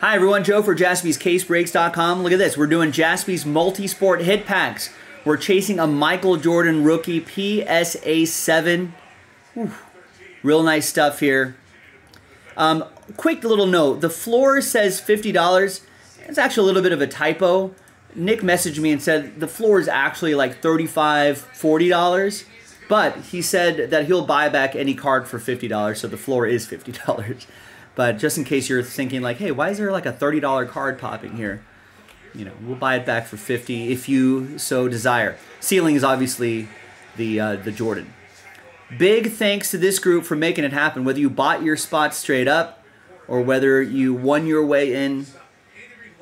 Hi everyone, Joe for jaspyscasebreaks.com. Look at this. We're doing Jaspy's multi-sport hit packs. We're chasing a Michael Jordan rookie PSA 7. Whew. Real nice stuff here. Um, quick little note. The floor says $50. It's actually a little bit of a typo. Nick messaged me and said the floor is actually like $35, $40. But he said that he'll buy back any card for $50, so the floor is $50. But just in case you're thinking like, hey, why is there like a $30 card popping here? You know, we'll buy it back for 50 if you so desire. Ceiling is obviously the uh, the Jordan. Big thanks to this group for making it happen. Whether you bought your spot straight up or whether you won your way in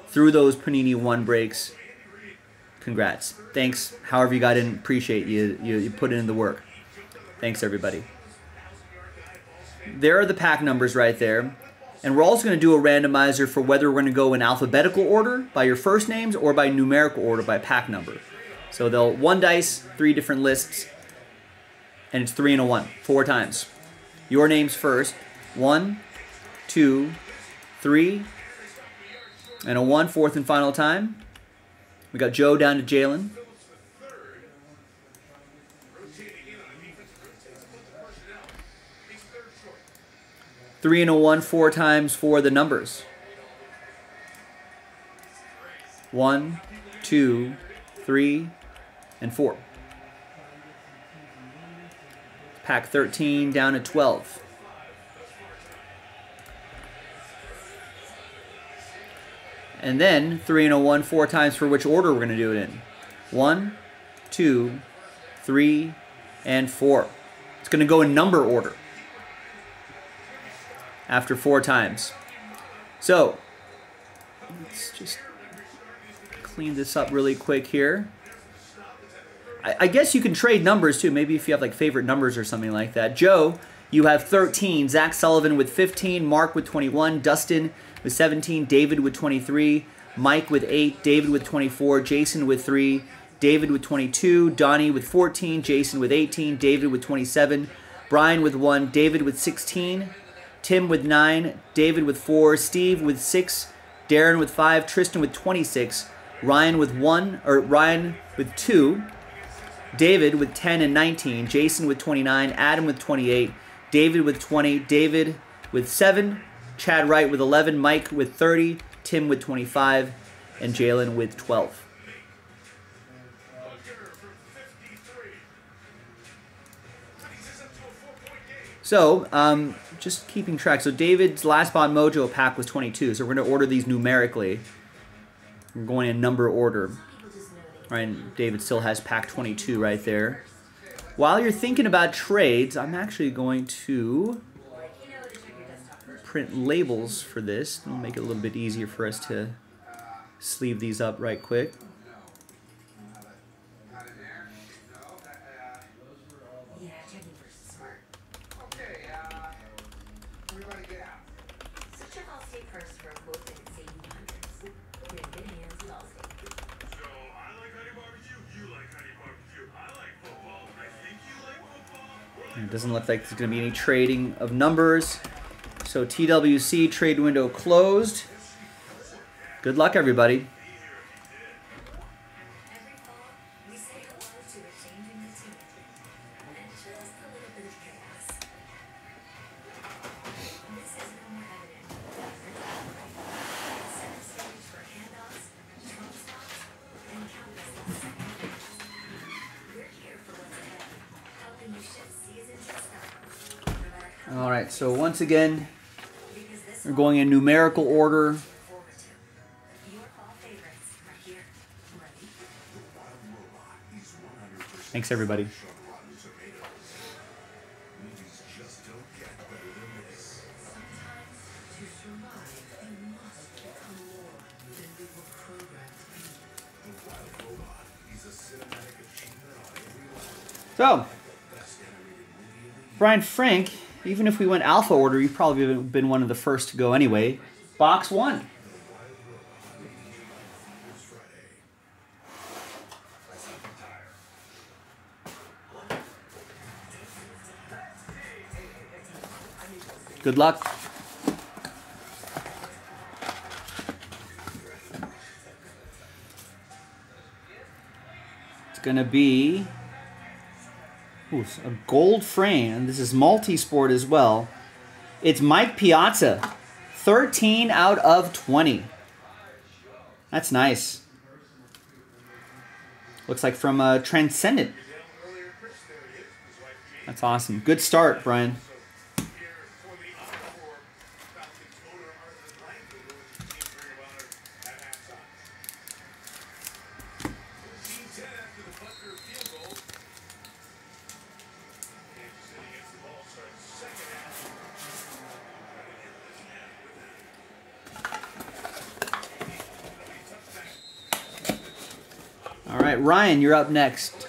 through those Panini one breaks, congrats. Thanks. However you got in, appreciate you. You, you put in the work. Thanks everybody. There are the pack numbers right there. And we're also going to do a randomizer for whether we're going to go in alphabetical order by your first names or by numerical order by pack number. So they'll one dice, three different lists, and it's three and a one, four times. Your names first. One, two, three, and a one, fourth and final time. We got Joe down to Jalen. Three and a one, four times for the numbers. One, two, three, and four. Pack 13 down to 12. And then three and a one, four times for which order we're going to do it in. One, two, three, and four. It's going to go in number order after four times. So, let's just clean this up really quick here. I, I, guess you can trade numbers too. Maybe if you have like favorite numbers or something like that. Joe, you have 13. Zach Sullivan with 15. Mark with 21. Dustin with 17. David with 23. Mike with 8. David with 24. Jason with 3. David with 22. Donnie with 14. Jason with 18. David with 27. Brian with 1. David with 16. Tim with 9, David with 4, Steve with 6, Darren with 5, Tristan with 26, Ryan with 1, or Ryan with 2, David with 10 and 19, Jason with 29, Adam with 28, David with 20, David with 7, Chad Wright with 11, Mike with 30, Tim with 25, and Jalen with 12. So, um, just keeping track. So David's last bond mojo pack was 22. So we're going to order these numerically. We're going in number order. Right, David still has pack 22 right there. While you're thinking about trades, I'm actually going to print labels for this. It'll make it a little bit easier for us to sleeve these up right quick. Doesn't look like there's going to be any trading of numbers. So TWC trade window closed. Good luck, everybody. All right, so once again, we're going in numerical order. Thanks, everybody. So, Brian Frank even if we went alpha order, you've probably been one of the first to go anyway. Box one. Good luck. It's going to be ooh, a gold frame. This is multi-sport as well. It's Mike Piazza. 13 out of 20. That's nice. Looks like from uh, Transcendent. That's awesome. Good start, Brian. Ryan, you're up next.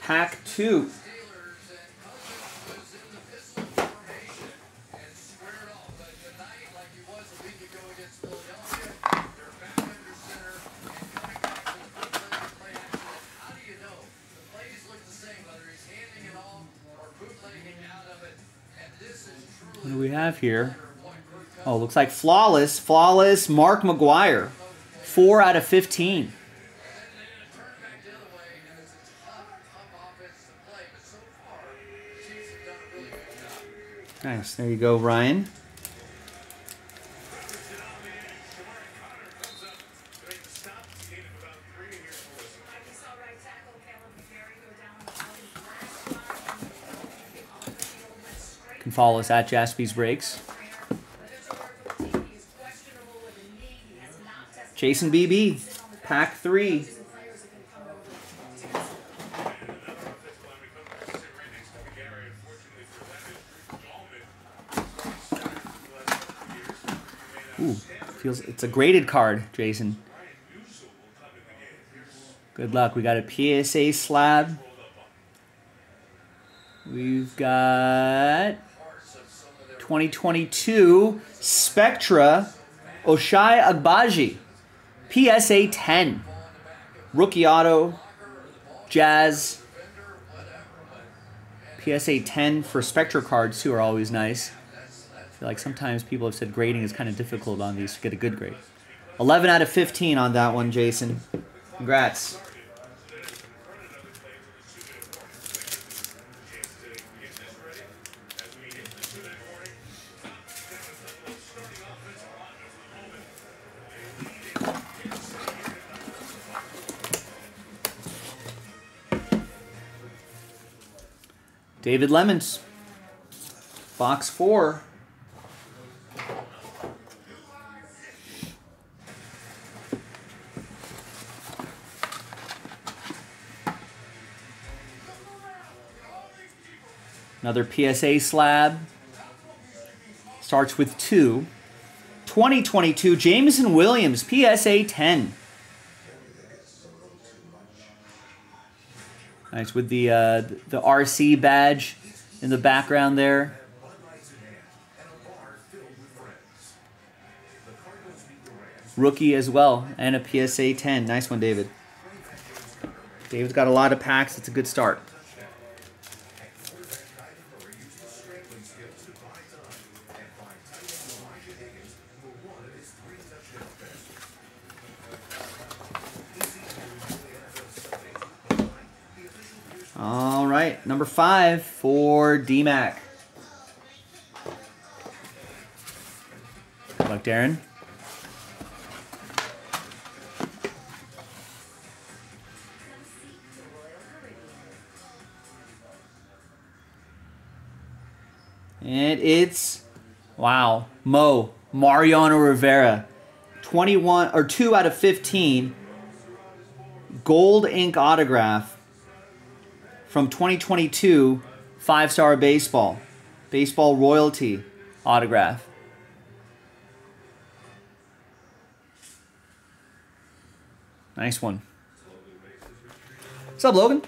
Pack two. What do we have here? Oh, looks like flawless, flawless Mark McGwire. Four out of 15. Nice. There you go, Ryan. Can follow us at Jaspy's Breaks. Jason BB, Pack 3. Feels it's a graded card, Jason. Good luck. We got a PSA slab. We've got 2022 Spectra Ochai Agbaji. PSA 10. Rookie auto. Jazz. PSA 10 for Spectra cards, too, are always nice. Like sometimes people have said grading is kind of difficult on these to get a good grade. 11 out of 15 on that one, Jason. Congrats. David Lemons. Box four. Another PSA slab. Starts with two. 2022 Jameson Williams PSA 10. Nice with the uh, the RC badge in the background there. Rookie as well, and a PSA 10. Nice one, David. David's got a lot of packs. It's a good start. Right, number five for DMAC. Good luck, Darren. And it's wow, Mo Mariano Rivera, 21 or 2 out of 15 gold ink autograph from 2022 five star baseball, baseball royalty autograph. Nice one. What's up, Logan?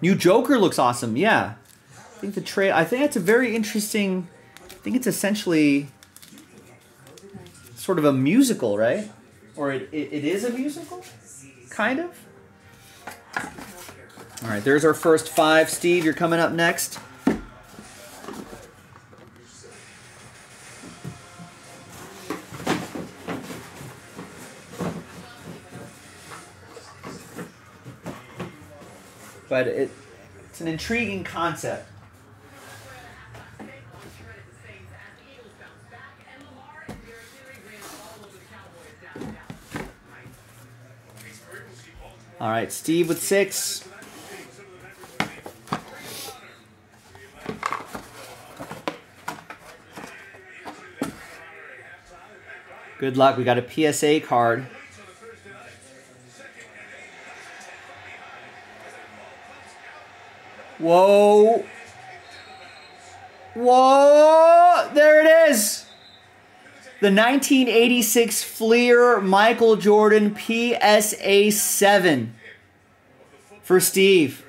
New Joker looks awesome. Yeah, I think the trade. I think it's a very interesting. I think it's essentially sort of a musical, right? Or it, it, it is a musical, kind of. All right, there's our first five. Steve, you're coming up next. but it, it's an intriguing concept. All right, Steve with six. Good luck. We got a PSA card. Whoa. Whoa. There it is. The 1986 Fleer Michael Jordan PSA 7 for Steve.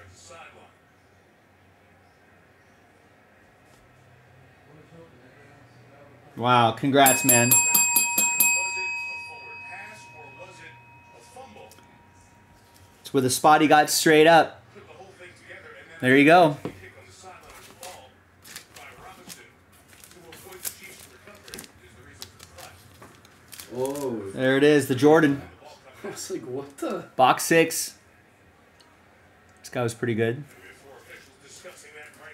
Wow, congrats, man. It's where the spot he got straight up. There you go. Whoa. There it is, the Jordan. I was like, what the? Box six. This guy was pretty good. This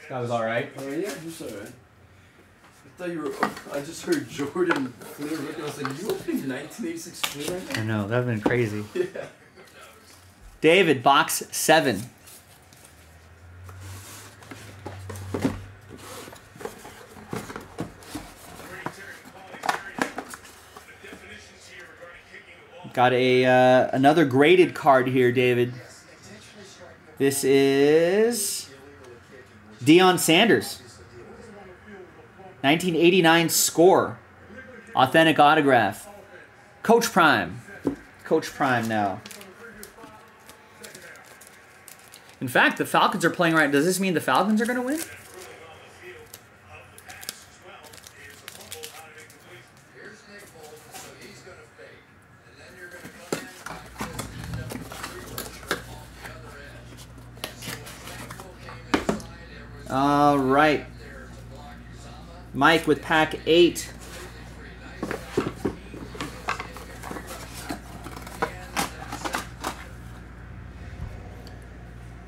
guy was alright. Oh, yeah, he's alright. I thought you were. I just heard Jordan Rookie. I was like, you opening 1986 Fleer right I know, that would have been crazy. Yeah. David, box seven. Got a uh, another graded card here, David. This is Deion Sanders. 1989 score. Authentic autograph. Coach Prime. Coach Prime now. In fact, the Falcons are playing right. Does this mean the Falcons are going to win? All right. Mike with pack going to fake. And then you're going to come in and just end up with three rusher on the other edge. And so when Thankful came inside, there was All right. there to block Uzama. Mike with pack eight.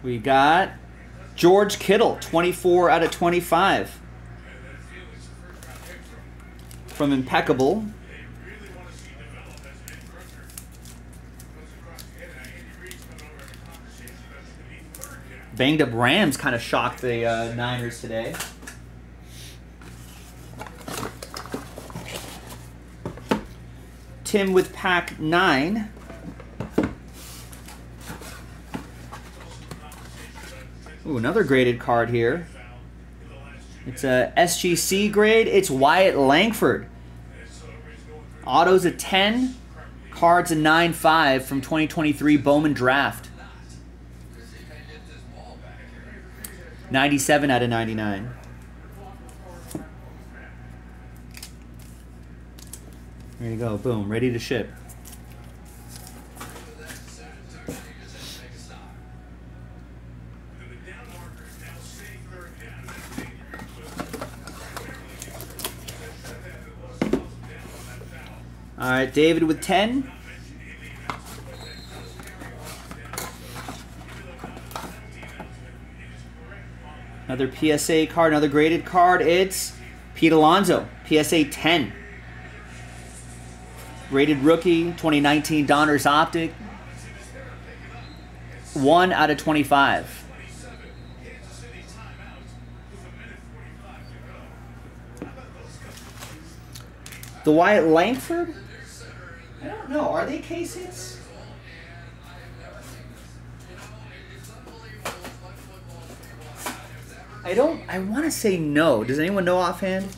We got George Kittle, 24 out of 25. From Impeccable. Banged up Rams kind of shocked the uh, Niners today. Tim with pack nine. Ooh, another graded card here. It's a SGC grade. It's Wyatt Langford. Autos a 10, cards a 9-5 from 2023 Bowman Draft. 97 out of 99. There you go. Boom. Ready to ship. Right, David with 10. Another PSA card, another graded card. It's Pete Alonso, PSA 10. Rated rookie, 2019 Donruss Optic. 1 out of 25. The Wyatt Langford? Know. Are they case hits? I don't. I want to say no. Does anyone know offhand?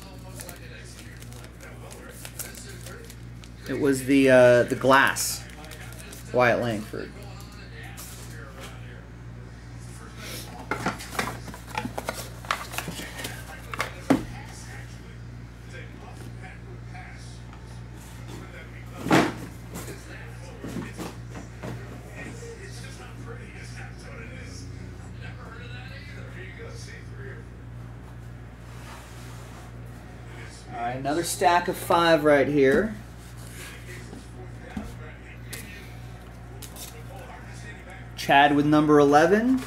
It was the uh, the glass. Wyatt Langford. another stack of five right here. Chad with number 11.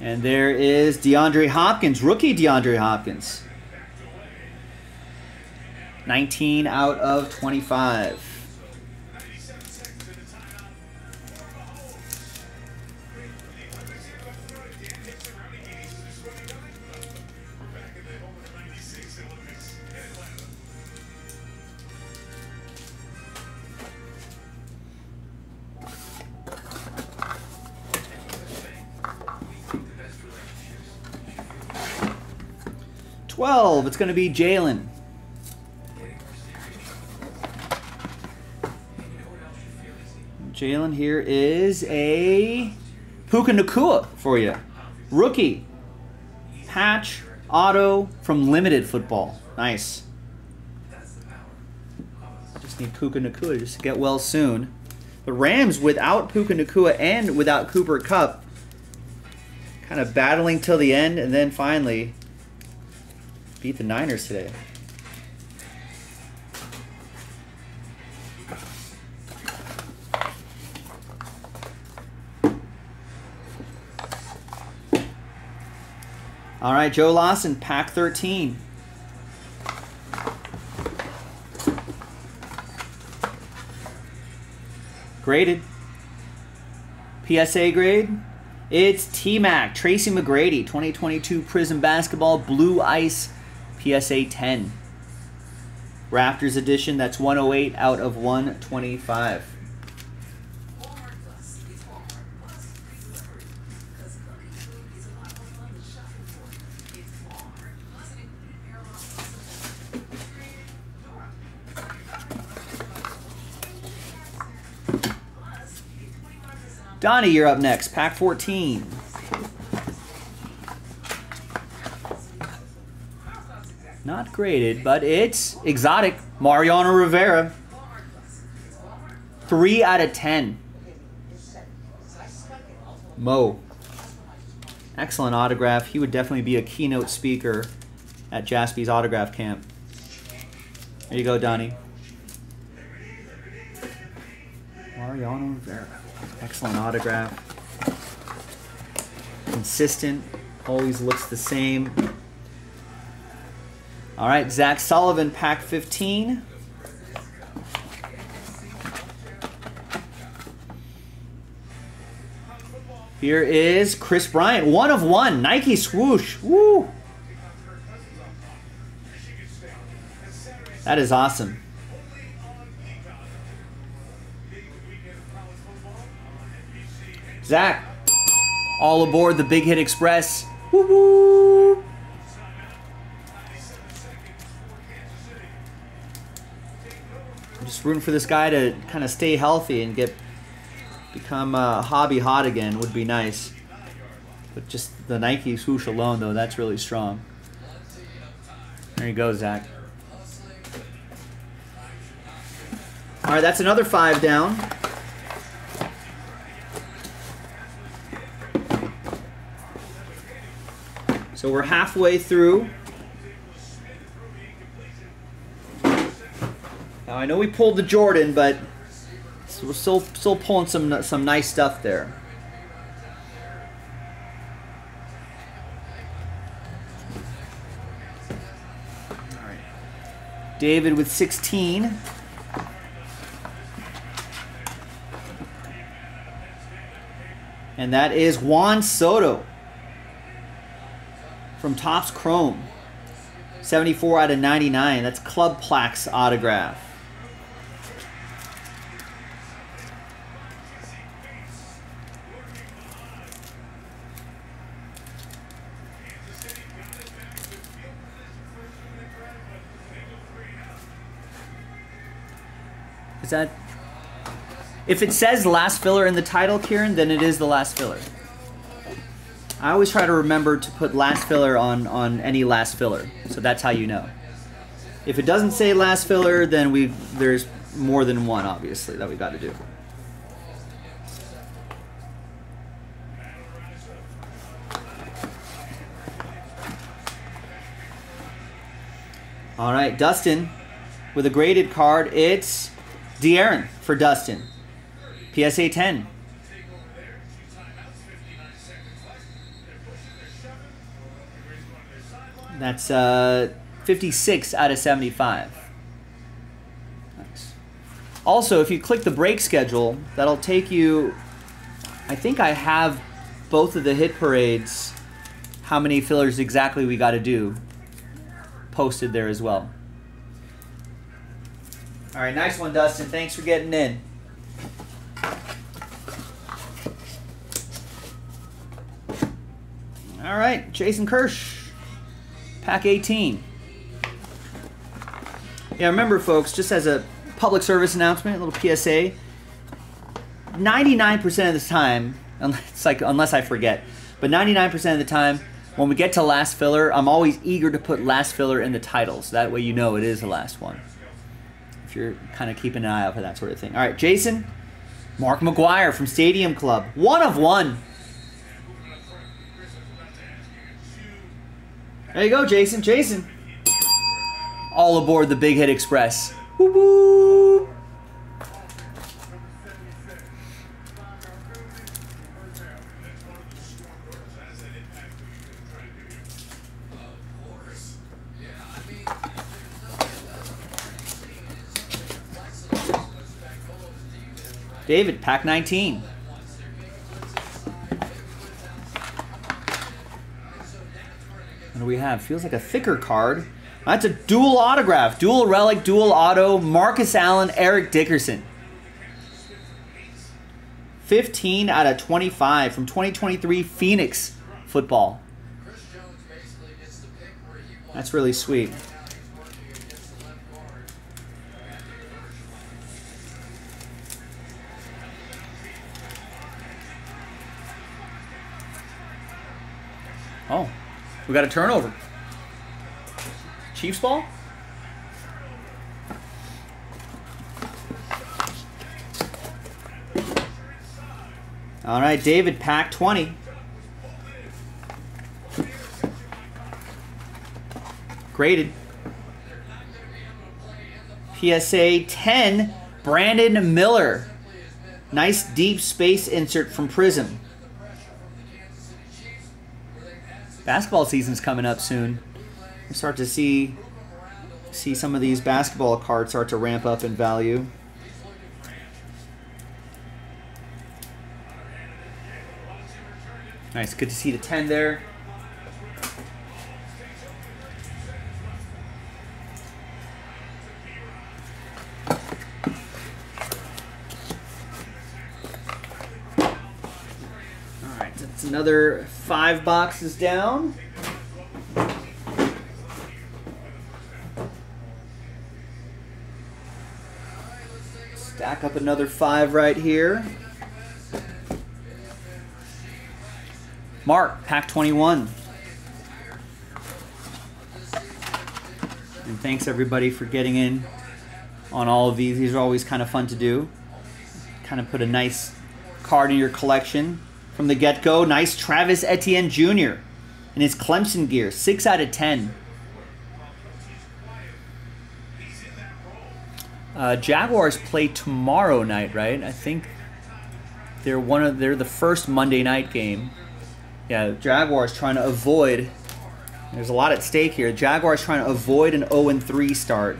And there is DeAndre Hopkins, rookie DeAndre Hopkins. 19 out of 25. Twelve. It's going to be Jalen. Jalen here is a Puka Nacua for you. Rookie. Patch auto from Limited Football. Nice. Just need Puka Nacua just to get well soon. The Rams without Puka Nacua and without Cooper Kupp kind of battling till the end and then finally beat the Niners today. All right, Joe Lawson, pack 13. Graded. PSA grade. It's T Mac, Tracy McGrady, 2022 Prizm Basketball Blue Ice PSA 10. Raptors edition, that's 108 out of 125. Donnie, you're up next. Pack 14. Graded, but it's exotic. Mariano Rivera. 3 out of 10. Mo. Excellent autograph. He would definitely be a keynote speaker at Jaspy's autograph camp. There you go, Donnie. Mariano Rivera. Excellent autograph. Consistent. Always looks the same. All right, Zach Sullivan, pack 15. Here is Kris Bryant, one of one, Nike swoosh. Woo! That is awesome. Zach, all aboard the Big Hit Express. Woo woo! Rooting for this guy to kind of stay healthy and get become uh, hobby hot again would be nice. But just the Nike swoosh alone, though, that's really strong. There you go, Zach. All right, that's another five down. So we're halfway through. I know we pulled the Jordan, but we're still still pulling some some nice stuff there. David with 16. And that is Juan Soto from Topps Chrome. 74 out of 99. That's Club Plaques autograph. Is that if it says last filler in the title, Kieran, then it is the last filler. I always try to remember to put last filler on, on any last filler, so that's how you know. If it doesn't say last filler, then we there's more than one, obviously, that we've got to do. All right, Dustin with a graded card. It's De'Aaron for Dustin. PSA 10. That's uh, 56 out of 75. Nice. Also, if you click the break schedule, that'll take you. I think I have both of the hit parades, how many fillers exactly we got to do, posted there as well. All right, nice one, Dustin. Thanks for getting in. All right, Jason Kirsch, pack 18. Yeah, remember, folks, just as a public service announcement, a little PSA. 99% of the time, it's like unless I forget, but 99% of the time, when we get to last filler, I'm always eager to put last filler in the titles. That way, you know it is the last one. You're kind of keeping an eye out for that sort of thing. All right, Jason, Mark McGwire from Stadium Club, one of one. There you go, Jason. Jason. All aboard the Big Hit Express. Woo David, pack 19. Once they're getting one second, What do we have? Feels like a thicker card. That's a dual autograph, dual relic, dual auto. Marcus Allen, Eric Dickerson. 15 out of 25 from 2023 Phoenix football. That's really sweet. We got a turnover. Chiefs ball? All right, David, pack 20. Graded. PSA 10, Brandon Miller. Nice deep space insert from Prizm. Basketball season's coming up soon. We start to see see some of these basketball cards start to ramp up in value. Nice, good to see the 10 there. Another five boxes down. Stack up another five right here. Mark, pack 21. And thanks everybody for getting in on all of these. These are always kind of fun to do. Kind of put a nice card in your collection from the get go. Nice Travis Etienne Jr. in his Clemson gear. 6 out of 10. Uh, Jaguars play tomorrow night, right? I think they're one of they're the first Monday night game. Yeah, Jaguars trying to avoid. There's a lot at stake here. Jaguars trying to avoid an 0 and 3 start.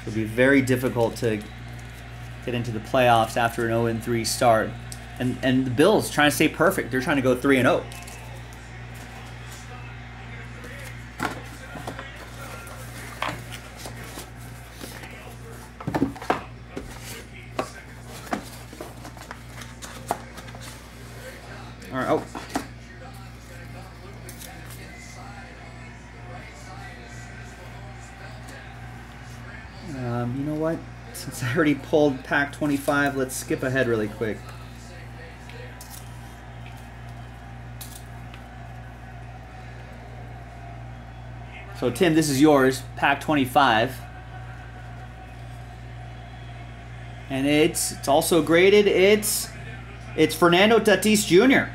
It'll be very difficult to get into the playoffs after an 0 and 3 start. And and the Bills trying to stay perfect. They're trying to go 3 and oh. 0. All right. Oh. Um, you know what? Since I already pulled pack 25, let's skip ahead really quick. So Tim, this is yours, pack 25. And it's it's also graded. It's it's Fernando Tatis Jr.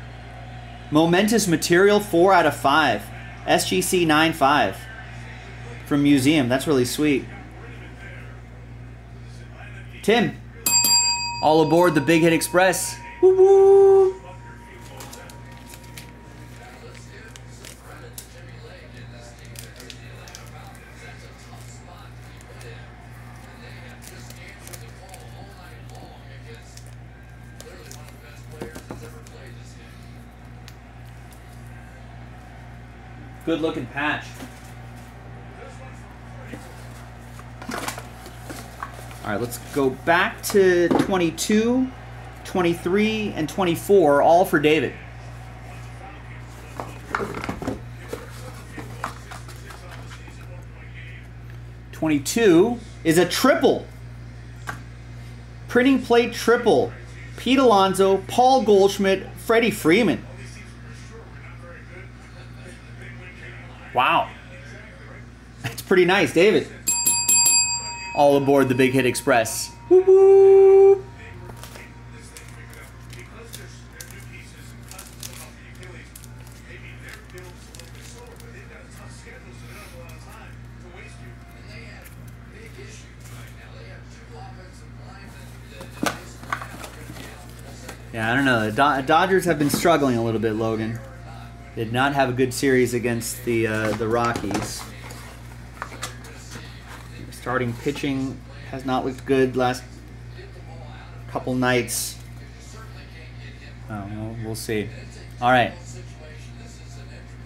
Momentous material, 4 out of 5. SGC 9.5 from Museum. That's really sweet. Tim, all aboard the Big Hit Express. Woo woo. Good looking patch. All right, let's go back to 22, 23, and 24, all for David. Twenty-two is a triple. Printing plate triple. Pete Alonso, Paul Goldschmidt, Freddie Freeman. Wow. That's pretty nice, David. All aboard the Big Hit Express. Woo woo. Yeah, I don't know. The Do- Dodgers have been struggling a little bit, Logan. Did not have a good series against the uh, the Rockies. Starting pitching has not looked good last couple nights. Oh, well, we'll see. All right.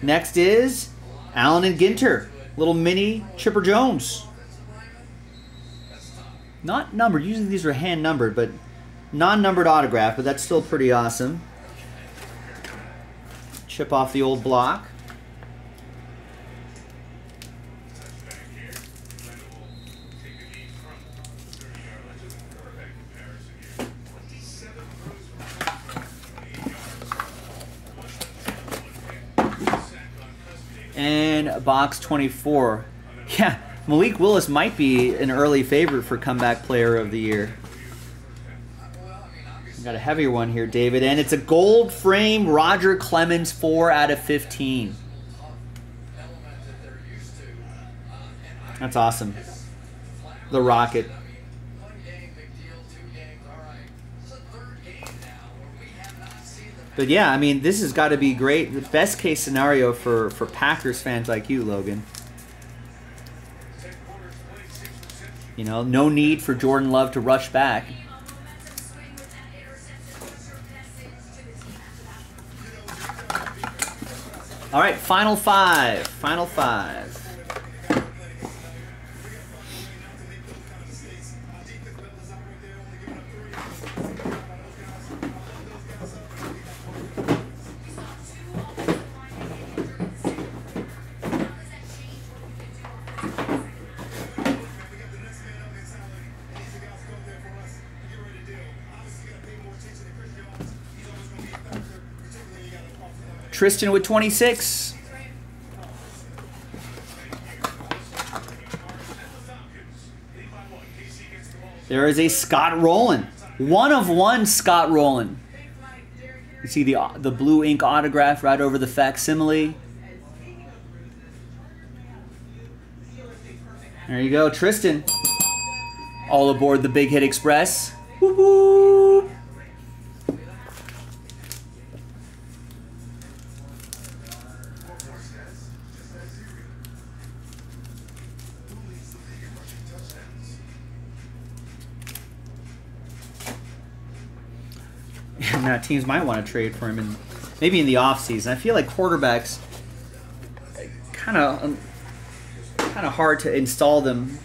Next is Allen and Ginter, little mini Chipper Jones. Not numbered. Usually these are hand numbered, but non-numbered autograph. But that's still pretty awesome. Chip off the old block. And box 24. Yeah, Malik Willis might be an early favorite for comeback player of the year. Got a heavier one here, David, and it's a gold frame Roger Clemens 4 out of 15. element that they're used to. Uh, and I That's awesome. The Rocket. We But yeah, I mean, this has got to be great. The best case scenario for, for Packers fans like you, Logan. You know, no need for Jordan Love to rush back. All right, final five. Final five. Tristan with 26. There is a Scott Rolen. One of one Scott Rolen. You see the the blue ink autograph right over the facsimile. There you go, Tristan. All aboard the Big Hit Express. Woo woo. Teams might want to trade for him and maybe in the offseason. I feel like quarterbacks kind of um, kind of hard to install them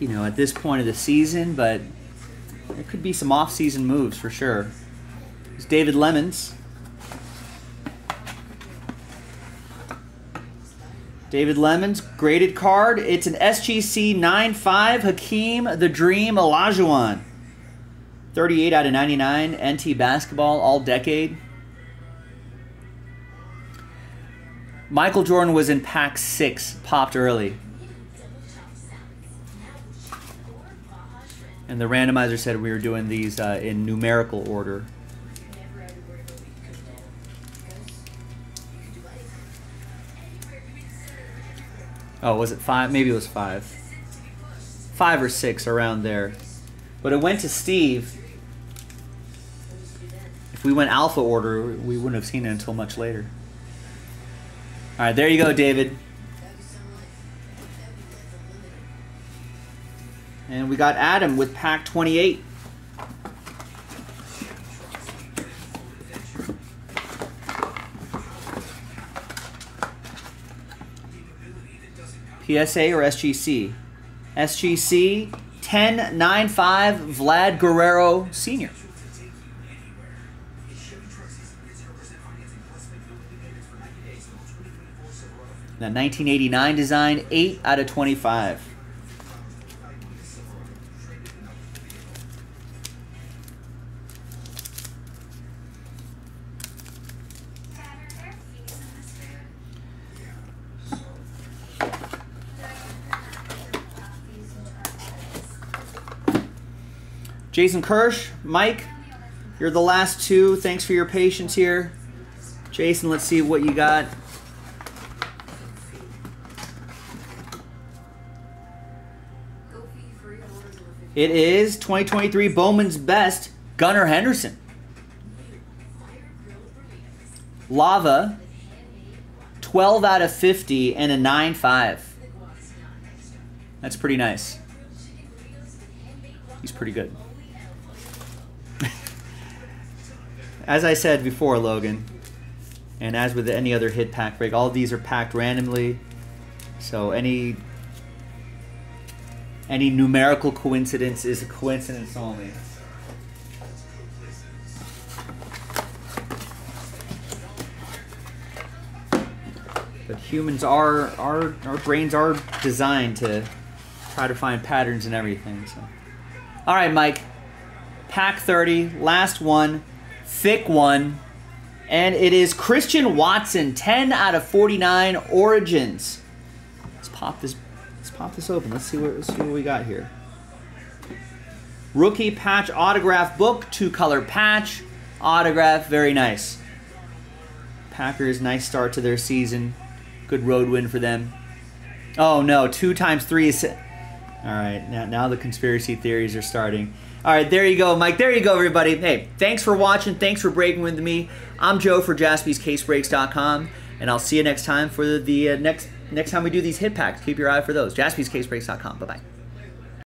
you know at this point of the season, but there could be some off-season moves for sure. It's David Lemons. David Lemons, graded card. It's an SGC 9-5, Hakeem the Dream Olajuwon. 38 out of 99 NT basketball all decade. Michael Jordan was in pack 6, popped early. And the randomizer said we were doing these uh, in numerical order. Oh, was it five? Maybe it was five. Five or six around there. But it went to Steve. If we went alpha order, we wouldn't have seen it until much later. All right, there you go, David. And we got Adam with pack 28. PSA or SGC? SGC 1095 Vlad Guerrero Sr. That 1989 design, 8 out of 25. Jason Kirsch, Mike, you're the last two. Thanks for your patience here. Jason, let's see what you got. It is 2023 Bowman's Best, Gunnar Henderson. Lava, 12 out of 50 and a 9.5. That's pretty nice. He's pretty good. as I said before, Logan, and as with any other hit pack break, all these are packed randomly. So any any numerical coincidence is a coincidence only. But humans are our our brains are designed to try to find patterns and everything. So, all right, Mike. Pack 30, last one, thick one, and it is Christian Watson, 10 out of 49 Origins. Let's pop this. Pop this open. Let's see what let's see what we got here. Rookie patch autograph book, two color patch, autograph, very nice. Packers, nice start to their season. Good road win for them. Oh no, two times three is. All right, now now the conspiracy theories are starting. All right, there you go, Mike. There you go, everybody. Hey, thanks for watching. Thanks for breaking with me. I'm Joe for JaspysCaseBreaks.com, and I'll see you next time for the, the uh, next next time we do these hit packs. Keep your eye for those. JaspysCaseBreaks.com. Bye bye.